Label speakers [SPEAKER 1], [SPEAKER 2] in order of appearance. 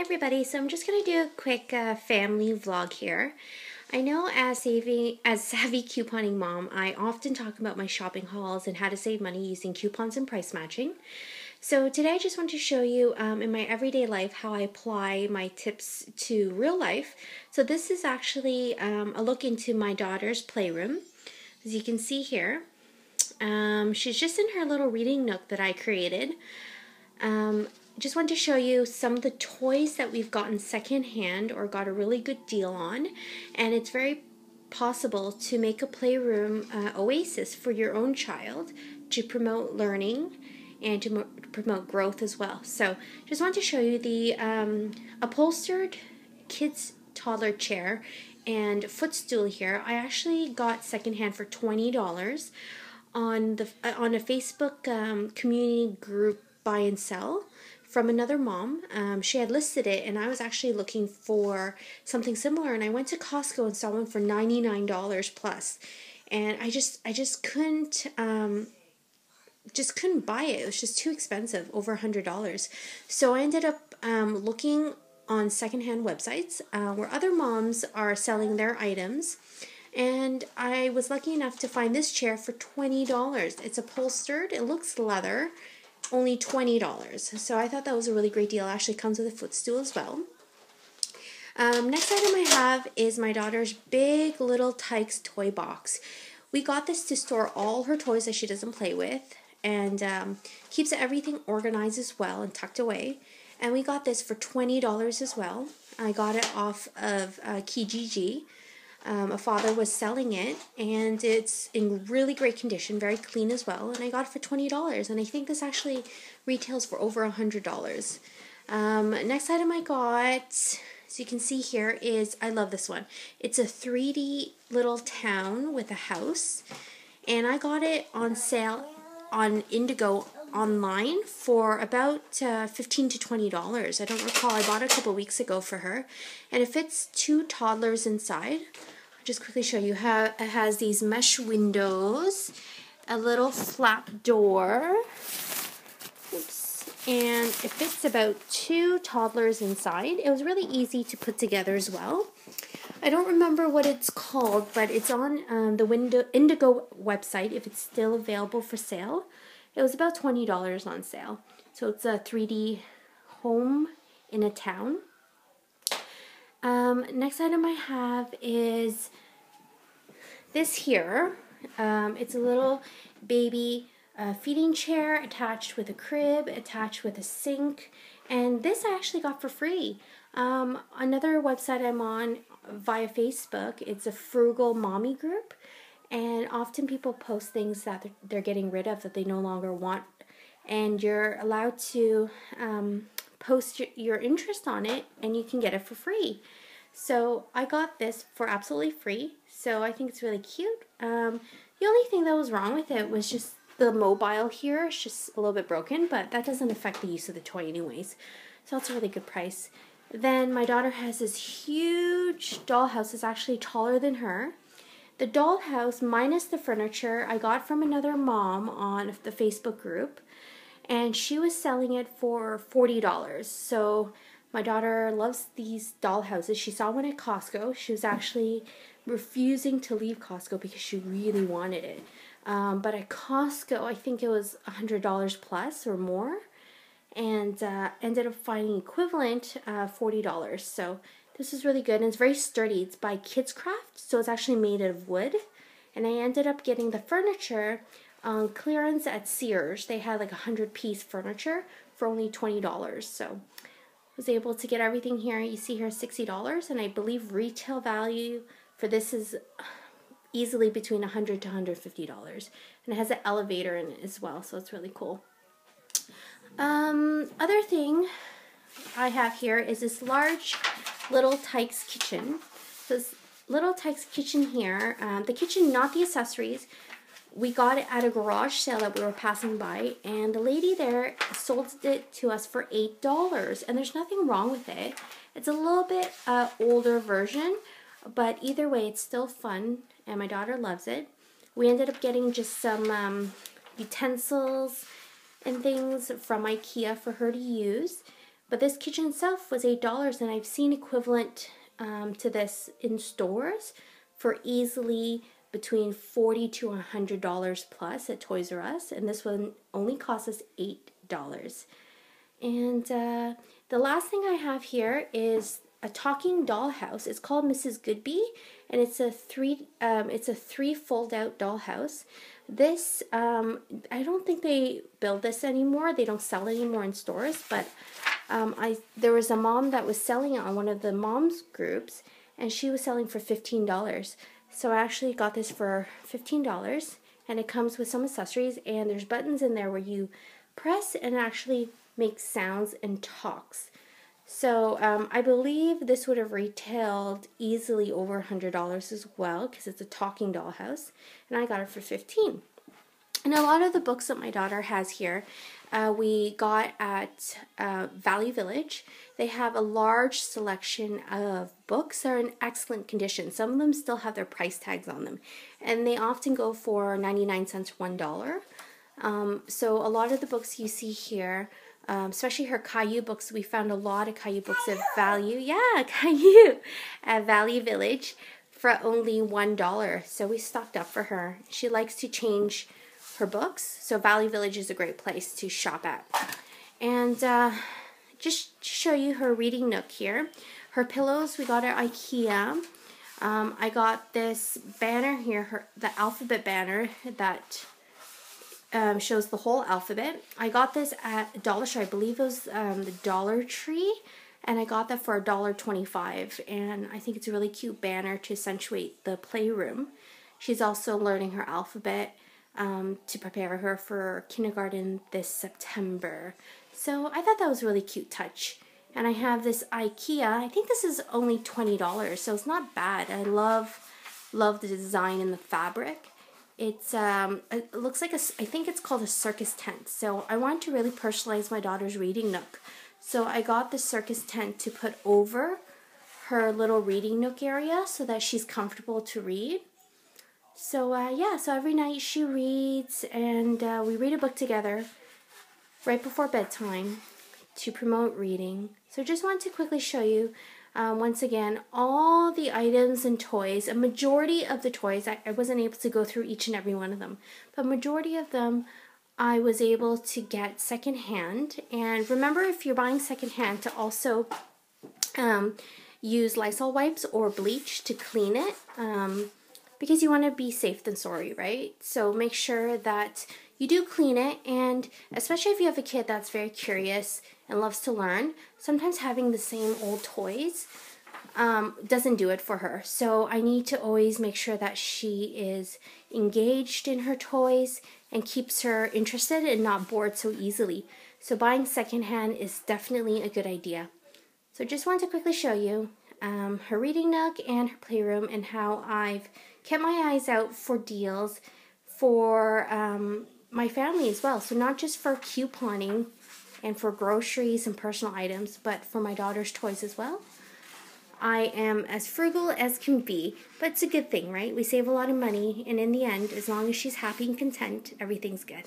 [SPEAKER 1] everybody. So I'm just going to do a quick uh, family vlog here. I know as saving as savvy couponing mom, I often talk about my shopping hauls and how to save money using coupons and price matching. So today I just want to show you um, in my everyday life how I apply my tips to real life. So this is actually um, a look into my daughter's playroom. As you can see here, um, she's just in her little reading nook that I created. Um, just want to show you some of the toys that we've gotten secondhand or got a really good deal on. And it's very possible to make a playroom uh, oasis for your own child to promote learning and to promote growth as well. So just want to show you the um, upholstered kids toddler chair and footstool here. I actually got secondhand for $20 on the uh, on a Facebook um, community group buy and sell from another mom. Um, she had listed it, and I was actually looking for something similar. And I went to Costco and saw one for ninety nine dollars plus, and I just I just couldn't um, just couldn't buy it. It was just too expensive, over a hundred dollars. So I ended up um, looking on secondhand websites uh, where other moms are selling their items. And I was lucky enough to find this chair for $20. It's upholstered, it looks leather, only $20. So I thought that was a really great deal. Actually comes with a footstool as well. Um, next item I have is my daughter's big little Tikes toy box. We got this to store all her toys that she doesn't play with and um, keeps everything organized as well and tucked away. And we got this for $20 as well. I got it off of uh, Kijiji. Um, a father was selling it, and it's in really great condition, very clean as well. And I got it for twenty dollars, and I think this actually retails for over a hundred dollars. Um, next item I got, as you can see here, is I love this one. It's a 3D little town with a house, and I got it on sale on Indigo online for about uh, 15 to 20 dollars. I don't recall. I bought a couple weeks ago for her. And it fits two toddlers inside. I'll just quickly show you how it has these mesh windows, a little flap door. Oops. And it fits about two toddlers inside. It was really easy to put together as well. I don't remember what it's called, but it's on um, the window Indigo website if it's still available for sale. It was about $20 on sale. So it's a 3D home in a town. Um, next item I have is this here. Um, it's a little baby uh, feeding chair attached with a crib, attached with a sink, and this I actually got for free. Um, another website I'm on via Facebook, it's a frugal mommy group, and often people post things that they're, getting rid of that they no longer want. And you're allowed to um, post your, interest on it and you can get it for free. So I got this for absolutely free. So I think it's really cute. Um, the only thing that was wrong with it was just the mobile here. It's just a little bit broken, but that doesn't affect the use of the toy anyways. So that's a really good price. Then my daughter has this huge dollhouse. It's actually taller than her. The dollhouse, minus the furniture, I got from another mom on the Facebook group, and she was selling it for $40. So my daughter loves these dollhouses. She saw one at Costco. She was actually refusing to leave Costco because she really wanted it. Um, but at Costco, I think it was $100 plus or more, and uh, ended up finding equivalent uh, $40. So this is really good and it's very sturdy. It's by Kidscraft, so it's actually made of wood. And I ended up getting the furniture on clearance at Sears. They had like a hundred piece furniture for only $20. So I was able to get everything here. You see here $60 and I believe retail value for this is easily between 100 to $150. And it has an elevator in it as well, so it's really cool. Um, other thing I have here is this large Little Tikes Kitchen. This Little Tikes Kitchen here, um, the kitchen, not the accessories. We got it at a garage sale that we were passing by, and the lady there sold it to us for $8, and there's nothing wrong with it. It's a little bit uh, older version, but either way, it's still fun, and my daughter loves it. We ended up getting just some um, utensils and things from Ikea for her to use. But this kitchen itself was $8 and I've seen equivalent um, to this in stores for easily between 40 to $100 plus at Toys R Us. And this one only costs us $8. And uh, the last thing I have here is a talking dollhouse. It's called Mrs. Goodbee, and it's a three um, it's a three fold out dollhouse. This um, I don't think they build this anymore. They don't sell anymore in stores. But um, I there was a mom that was selling it on one of the moms groups, and she was selling for fifteen dollars. So I actually got this for fifteen dollars, and it comes with some accessories. And there's buttons in there where you press and actually makes sounds and talks. So um, I believe this would have retailed easily over $100 as well because it's a talking dollhouse. And I got it for 15 And a lot of the books that my daughter has here, uh, we got at uh, Value Village. They have a large selection of books that are in excellent condition. Some of them still have their price tags on them. And they often go for 99 cents, $1. Um, so a lot of the books you see here um, especially her Caillou books. We found a lot of Caillou books of value. Yeah, Caillou at Value Village for only one dollar. So we stocked up for her. She likes to change her books, so Value Village is a great place to shop at. And uh, just to show you her reading nook here. Her pillows we got at IKEA. Um, I got this banner here, her the alphabet banner that um, shows the whole alphabet. I got this at Dollar Tree. I believe it was um, the Dollar Tree, and I got that for a dollar twenty-five. And I think it's a really cute banner to accentuate the playroom. She's also learning her alphabet um, to prepare her for kindergarten this September. So I thought that was a really cute touch. And I have this IKEA. I think this is only twenty dollars, so it's not bad. I love love the design and the fabric. It's um, it looks like a, I think it's called a circus tent. So I wanted to really personalize my daughter's reading nook. So I got the circus tent to put over her little reading nook area so that she's comfortable to read. So uh, yeah, so every night she reads and uh, we read a book together right before bedtime to promote reading. So just wanted to quickly show you um, once again, all the items and toys, a majority of the toys, I, I wasn't able to go through each and every one of them, but majority of them I was able to get secondhand. And remember, if you're buying secondhand, to also um, use Lysol wipes or bleach to clean it um, because you want to be safe than sorry, right? So make sure that you do clean it, and especially if you have a kid that's very curious and loves to learn, sometimes having the same old toys um, doesn't do it for her. So I need to always make sure that she is engaged in her toys and keeps her interested and not bored so easily. So buying secondhand is definitely a good idea. So just wanted to quickly show you um, her reading nook and her playroom and how I've kept my eyes out for deals for um, my family as well. So not just for couponing and for groceries and personal items, but for my daughter's toys as well. I am as frugal as can be, but it's a good thing, right? We save a lot of money, and in the end, as long as she's happy and content, everything's good.